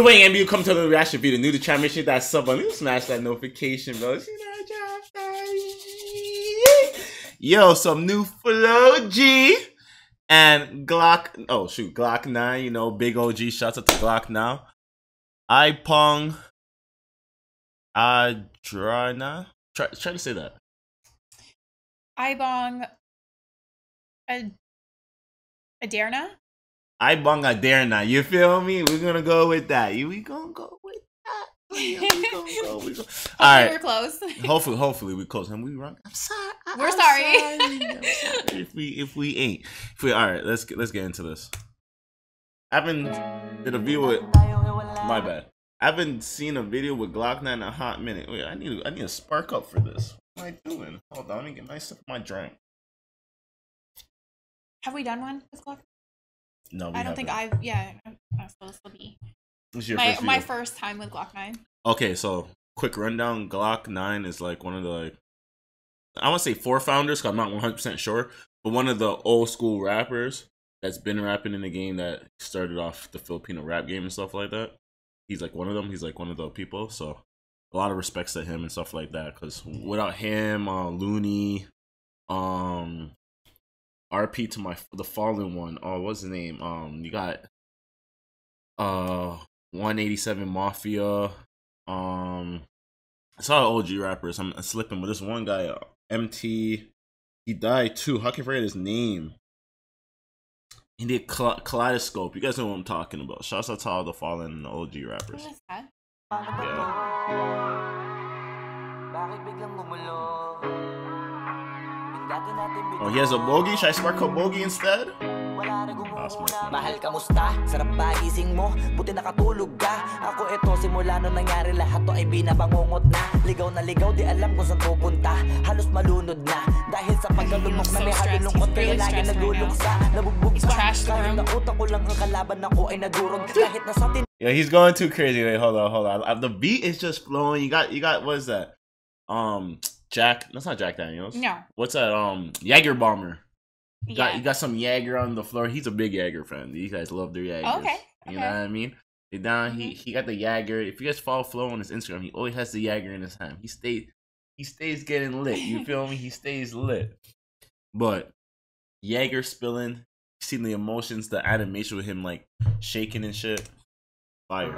Dwyane MBU come to the reaction video. New to channel, make sure that sub button. You smash that notification, drop, Yo, some new Flow G and Gloc. Oh shoot, Gloc nine. You know, big OG. Shouts out to Gloc now. Ipong Adrana. Try try to say that. Ibong Ad- Aderna? Ibong Aderna. You feel me? We're gonna go with that. You we gonna go with that. We gonna go, we gonna- All right. We're close. hopefully, hopefully we close and we run. I'm sorry. I- We're I'm sorry. I'm sorry if we if we ain't. If we all right, let's get let's get into this. I haven't did a video with my bad. I haven't seen a video with Gloc 9 in a hot minute. Wait, I need I need to spark up for this. What am I doing? Hold on, let me get my stuff my drink. Have we done one with Gloc? No, I don't think haven't. I've. Yeah, so this will be This is your my first my first time with Gloc Nine. Okay, so quick rundown. Gloc Nine is like one of the like I want to say four founders. Cause I'm not 100 percent sure, but one of the old school rappers that's been rapping in the game that started off the Filipino rap game and stuff like that. He's like one of them. He's like one of the people. So a lot of respects to him and stuff like that. Because without him, uh, Loonie, um, RP to my the fallen one. Oh, what's the name? Um, you got uh 187 Mafia. Um, it's all OG rappers. I'm, I'm slipping, but this one guy, uh, MT, he died too. How can I forget his name? He did Kaleidoscope. You guys know what I'm talking about. Shouts out to all the fallen and the OG rappers. Yeah. Oh, he has a bogey. Should I spark a bogey instead? Wala na Ah, smart gumuna. Mahal, kamusta? Sarap ba gising mo? Buti nakatulog ka Ako ito, simula nung nangyari lahat to ay binabangungot na Ligaw na ligaw, di alam kung saan pupunta Halos malunod na Dahil sa pagkalumok na may stressed. halulungkot He's Kaya lagi stressed nagluluksa Nabugbog pa Kahit na utak ko lang ang kalaban ako ay nagurog Kahit na sa tin Yeah, he's going too crazy. Wait, hold on, hold on. Uh, The beat is just flowing. You got, you got. What is that? Um, Jack. That's not Jack Daniels. No. What's that? Um, Jaeger bomber. You got Yeah. you got some Jaeger on the floor. He's a big Jaeger fan. These guys love their Jaegers. Okay, You know what I mean? They down. He Mhm. he got the Jaeger. If you guys follow Flow on his Instagram, he always has the Jaeger in his hand. He stays he stays getting lit. You feel me? He stays lit. But Jaeger spilling. You see the emotions, the animation with him like shaking and shit. Fire.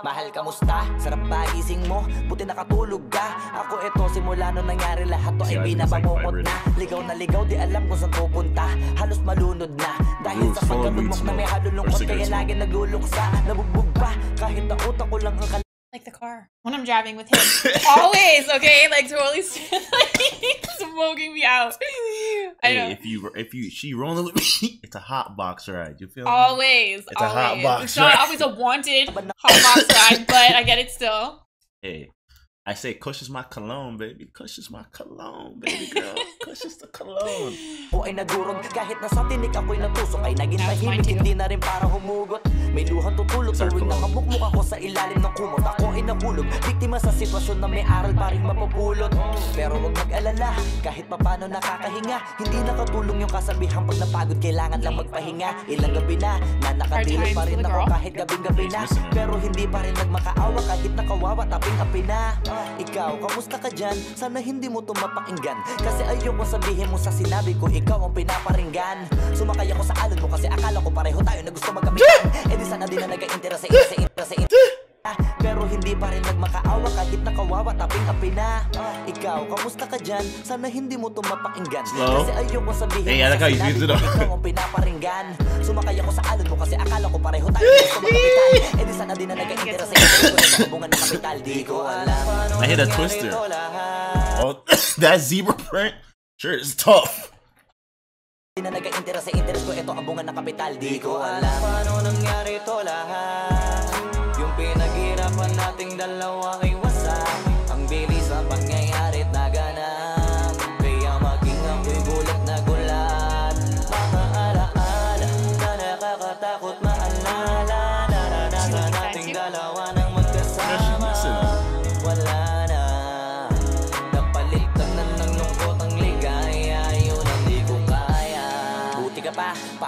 Mahal, kamusta? Sarap ba gising mo? Buti nakatulog ka. Ako ito, simula nung nangyari lahat to ay vibrating. na. Ligaw na ligaw, di alam kung saan pupunta. Halos malunod na. Dahil sa pagkalumok na may halulungkot Kaya lagi nagluluksa Nabugbog pa. Kahit na utak ko lang ang Like the car when I'm driving with him. Always okay, like totally like, smoking me out. I Hey, know. if you if you she rolling with me, it's a hot box ride. You feel me? Always, It's a hot box It's not ride. always a wanted hot box ride, but I get it still. Hey, I say Kush is my cologne, baby. Kush is my cologne, baby girl. Kush is the cologne. o ay nagurog Kahit na sa tinik ako'y natusok Ay naging That was mine tahimik. Hindi na rin para humugot May luhan tutulog Tuwing cologne. nakabukmuk ako sa ilalim ng kumot Ako ay nahulog Biktima sa sitwasyon na may aral pa rin mapupulot Pero wag mag-alala Kahit papano nakakahinga Hindi nakatulong yung kasabihan Pag napagod kailangan lang magpahinga Ilang gabi na Na nakadilip pa rin times for the ako. Kahit gabing-gabi na He's missing her. Pero hindi pa rin nagmakaawa Kahit nakawawa Taping-api na Ikaw, kamusta ka dyan? Sana hindi mo to mapakinggan. Kasi ayoko sabihin mo sa sinabi ko Ikaw ang pinaparinggan. Sumakay ako sa alon mo Kasi akala ko pareho tayo na gusto magkapitan Eh di sana din na nag-interest sa ina sa ina pero hindi pa rin nagmakaawa kahit nakawawa taping-api na Ikaw, kamusta ka dyan? Sana hindi mo to mapakinggan Slow. Kasi ayoko sabihin Hey, I like sa how it up. Ikaw ang pinaparinggan Sumakay ako sa alon mo kasi akala ko pareho tayo na gusto magkapitan Eh di sana din na nag-interest sa sa sa bunga ng kapital Di ko alam I hit a twister. Oh, that zebra print shirt is tough. Di na nag-interest sa interest ko, ito ang bunga ng kapital Di ko alam paano nangyari ito lahat pinaghirapan nating dalawa ay wasak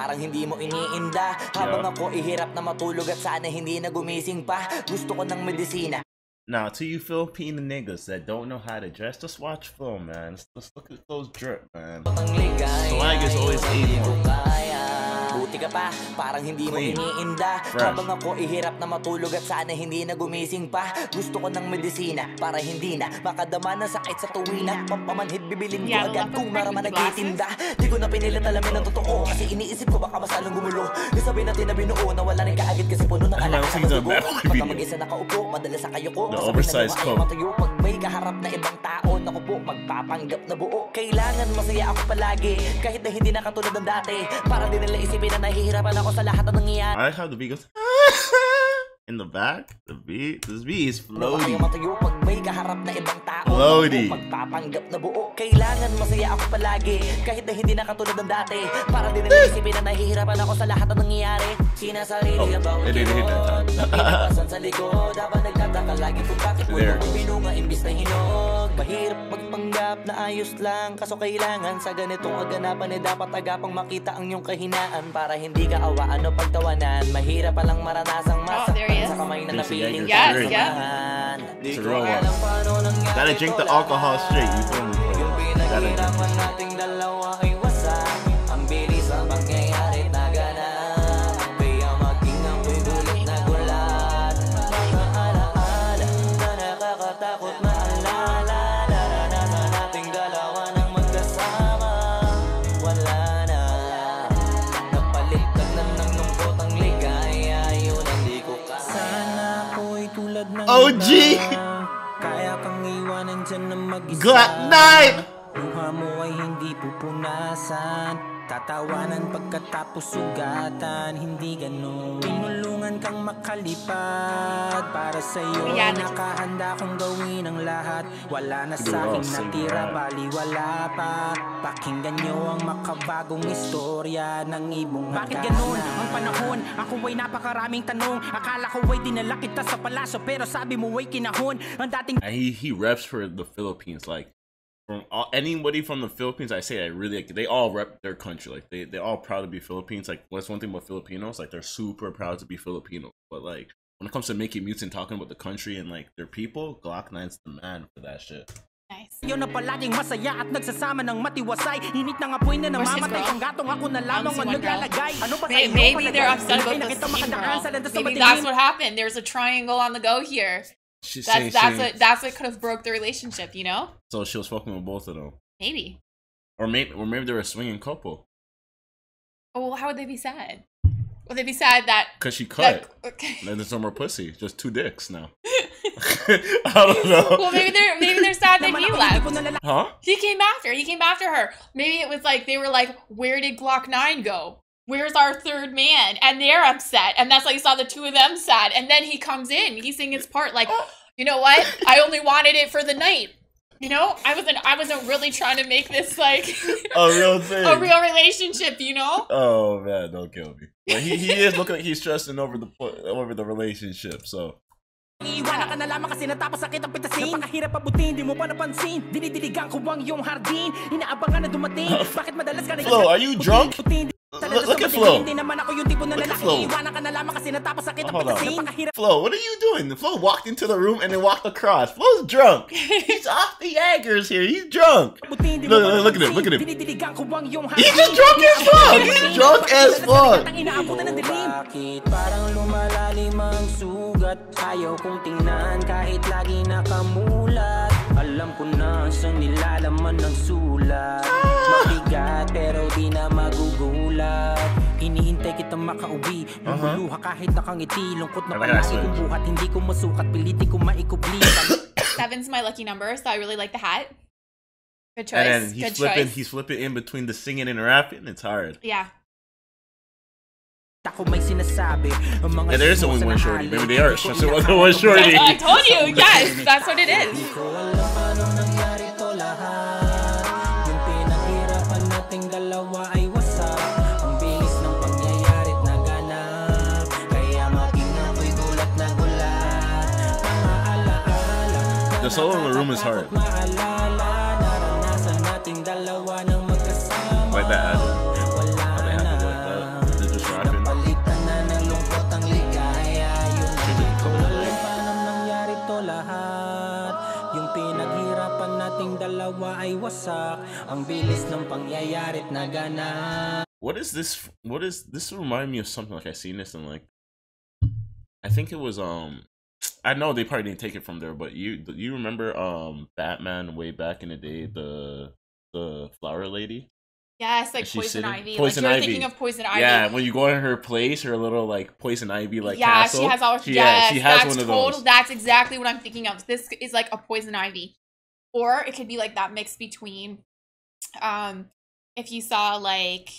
Parang hindi mo iniinda. Habang ako ihirap na matulog at sana hindi na gumising pa Gusto ko ng medisina. Now, to you Filipino niggas that don't know how to dress, just watch film, man. Let's, let's look at those drip, man. Swag is always Hindi ko A1. kaya Buti ka pa, parang hindi mo Clean. iniinda Fresh. Habang ako ihirap na matulog at sana hindi na gumising pa Gusto ko ng medisina para hindi na Makadama ng sakit sa tuwina Pampamanhid bibilin ko Yeah, agad kung pregnant nagtitinda Di ko na pinilit alamin ang totoo Kasi iniisip ko baka mas lalong gumulo Di sabihin natin na binuo na wala rin kaagad kasi puno ng don't alak Pagka mag-isa nakaupo, madalas sa kayo ko The oversized coat. May kaharap na ibang tao. Naku po, magpapanggap na buo. Kailangan masaya ako palagi Kahit na hindi na katulad ng dati. Para din nila isipin na nahihirapan ako sa lahat ng nangyayari. I how the goes in the back. The beat, this beat is floaty. matayo pag may kaharap na ibang tao. Floaty. Magpapanggap na buo. Kailangan masaya ako palagi. Kahit na hindi na katulad ng dati. Para din nila isipin na nahihirapan ako sa lahat ng nangyayari. Sinasarili Oh, ang bawat it didn't hit that time. likod Pinapasan sa likod Habang nagtataka lagi kung bakit mo There. yung binunga imbis na hinog. Mahirap magpanggap na ayos lang. Kaso kailangan sa ganitong aganapan Eh dapat agapang makita ang iyong kahinaan. Para hindi ka awaan o pagtawanan? Mahirap palang maranasang Oh, there he masaktan is. Sa kamay na a napiling Jaeger Yes, yeah. It's a ko real one. alam paano nangyari Gotta drink the alcohol straight. You feel me? Gotta drink. pinaghirapan nating 9! Luha mo ay hindi pupunasan Tatawanan pagkatapos sugatan Hindi ganon Tinulungan kang makalipad Para sa'yo Ayan. nakahanda kong gawin ang lahat Wala na Siguro, sa akin sing natira bali wala pa Pakinggan nyo ang makabagong istorya ng ibong Bakit hagdanan. ganun ang panahon? Ako ay napakaraming tanong Akala ko ay dinala kita sa palaso Pero sabi mo ay kinahon Ang dating he he reps for the Philippines. Like from all, anybody from the Philippines, I say I really like, they all rep their country. Like they they all proud to be Philippines. Like what's one thing about Filipinos? Like they're super proud to be Filipino. But like when it comes to making music and talking about the country and like their people, Gloc 9's the man for that shit. Nice. yun na palaging masaya At nagsasama ng matiwasay Init ng apoy na Where's this namamatay girl? Kang gatong ako na lamang Obviously ang one girl. naglalagay Ano pa sa iyo Maybe they're upset about the scene, girl. Maybe madilim. that's what happened. There's a triangle on the go here. She's That's that's she- what that's what could have broke the relationship. You know? so she was fucking with both of them, Maybe. or maybe or maybe they're a swinging couple Oh, well, how would they be sad? Would they be sad that because she cut. that okay? And there's no more pussy, just two dicks now. I don't know. well, maybe they're maybe they're sad that he ako, hindi ko left. Huh? He came after. He came after her. Maybe it was like they were like, "Where did Gloc Nine go? Where's our third man?" And they're upset, and that's why you saw the two of them sad. And then he comes in. He's singing his part like, oh. "You know what? I only wanted it for the night." You know, I wasn't. I wasn't really trying to make this like A real thing. a real relationship. You know. Oh man, don't kill me. But he, he is looking like he's stressing over the over the relationship. So Iiwanan ka na lamang kasi natapos ang pitasin Napakahirap abutin, di mo pa napansin Dinidiligan ko ang iyong hardin Inaabangan na dumating Bakit madalas ka Flow, are you drunk? Putin, Look- look at Flow. Hindi naman ako yung tipo na lalaki Flow. Iiwanan ka na lamang kasi natapos sakit ang hold on, pitasin Napakahirap Flow, what are you doing? Flow walked into the room and then walked across. Flow's drunk. He's off the Jaegers here. He's drunk. abutin, di Look- look at him, look at him. Dinidiligan ko ang iyong He's just drunk as fuck. He's drunk as fuck. Ang inaabutan ng dilim Bakit parang lumalalim ang sugat Ayaw kong tingnan kahit lagi nakamulat Alam ko na sa nilalaman ng sulat Mabigat pero di na magugulat Hinihintay kitang makauwi Lumuluha kahit nakangiti Lungkot na I like that palagi kong buhat Hindi ko masukat, pilitin ko maikubli Seven's my lucky number, so I really like the hat. Good choice. And then he's Good flipping. choice. He's flipping in between the singing and rapping. It's hard. yeah. Ako may sinasabi Ang mga Yeah, there is sismo only sa one shorty. nahali. Maybe they are Hindi ko just one- inakala one kung shorty. Oh, I told you, yes, that's what it is. Dalawa ay wasak. Ang bilis ng pangyayari't naganap Kaya maging ako'y gulat na gulat. Mga alaala The solo in the room is hard. Maalala. Naranasan nating dalawa ng magkasama. Like that. Dalawa ay wasak Ang bilis ng pangyayari't naganap What is this? What is this? Remind me of something like I seen this in like, I think it was um, I know they probably didn't take it from there, but you you remember um Batman way back in the day the the flower lady? Yes, like poison sitting- ivy. Poison like you're ivy. thinking of poison ivy. Yeah, when you go in her place, her little like poison ivy like yeah, castle. she has all. She, yes, yeah, she has one of total. those. That's exactly what I'm thinking of. This is like a poison ivy, or it could be like that mix between, um, if you saw like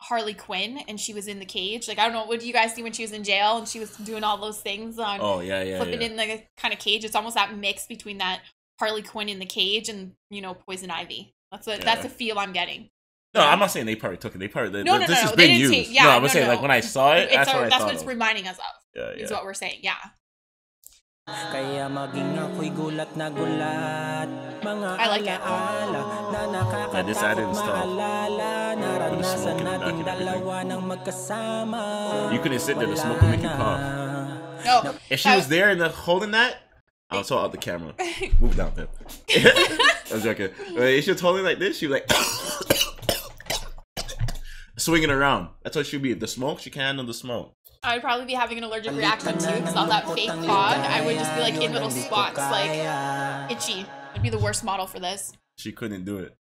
Harley Quinn and she was in the cage. Like I don't know, what do you guys see when she was in jail and she was doing all those things on Oh yeah, yeah, flipping yeah. in like a kind of cage? It's almost that mix between that Harley Quinn in the cage and you know poison ivy. That's what that's Yeah. the feel I'm getting. No, I'm not saying they probably took it. They probably No, no, this no, has no, been they used. take- yeah, no, I'm no, saying like when I saw it, It's that's our- what I that's what it's reminding us of. Yeah, yeah. Is what we're saying. Yeah. Kaya maging ako'y gulat na gulat Mga I like it. alaala na Yeah, this I nakakatakot stop. maalala Naranasan smoke in the back nating and everything. dalawa ng magkasama You couldn't sit there, the smoke would make you cough. No. If she was there and holding that, I'll saw out the camera. Move down, Pip. I'm joking. But if she was holding like this, she'd be like swinging around. That's what she'd be. The smoke, she can't handle the smoke. I would probably be having an allergic reaction too because all that fake fog. I would just be like in little spots, like itchy. I'd be the worst model for this. She couldn't do it.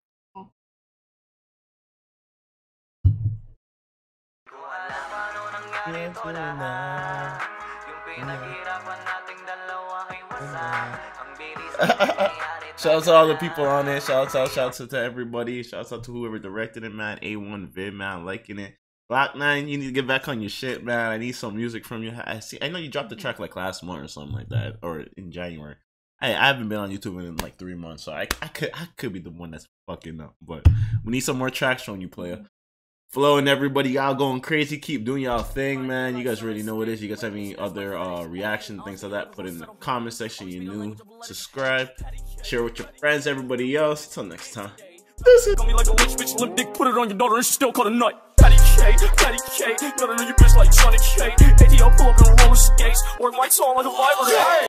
Yung pinaghirapan nating dalawa ay wasak Ang bilis ng pangyayari Shout out to all the people on it. Shout out, shout out to everybody. Shout out to whoever directed it, man. A1 Vid, man, liking it. Gloc Nine, you need to get back on your shit, man. I need some music from you. I see. I know you dropped the track like last month or something like that, or in January. I, I haven't been on YouTube in like three months, so I, I could I could be the one that's fucking up. But we need some more tracks from you, player. Flow and everybody, y'all going crazy. Keep doing y'all thing, man. You guys already know what it is. You guys have any other uh reaction things like that? Put in the comment section. You new, subscribe, share with your friends, everybody else. Till next time. Got me like a rich bitch, lip dick, put it on your daughter and she still call it nut. Patty K, Patty K, gotta know your bitch like Johnny K. ATL pull up in roller skates, or lights on like a library.